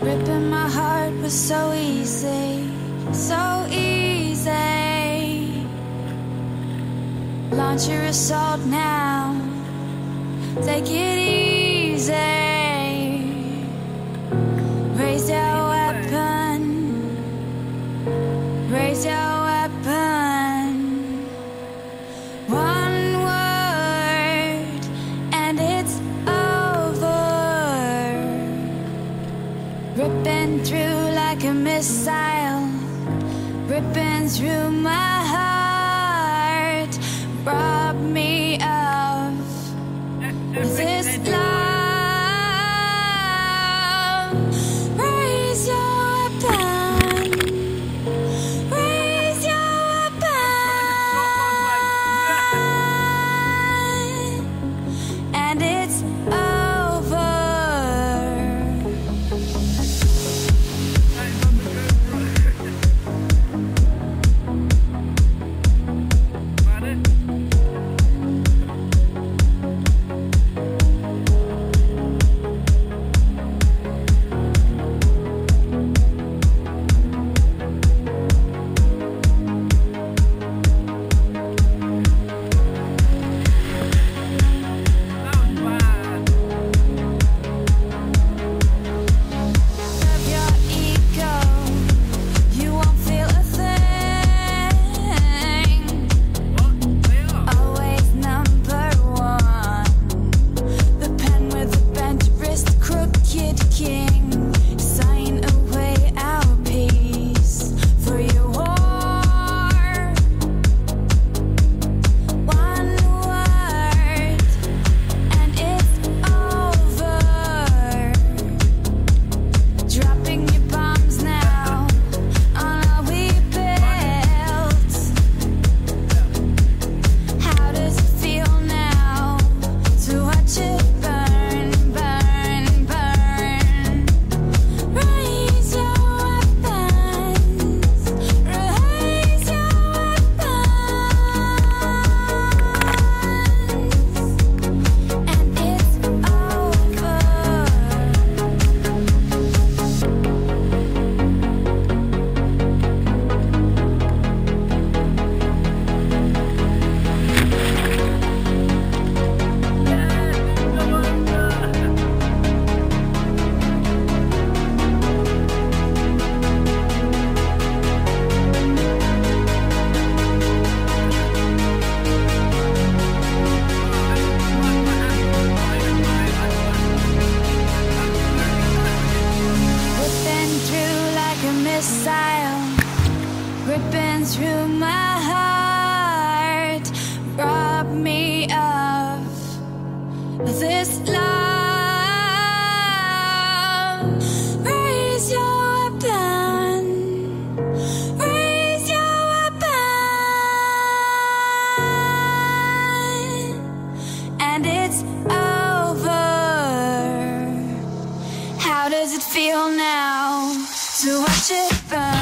Ripping my heart was so easy, so easy. Launch your assault now, take it easy. Ripping through like a missile, ripping through my heart. Through my heart. Rob me of this love. Raise your weapon, raise your weapon, and it's over. How does it feel now to watch it burn?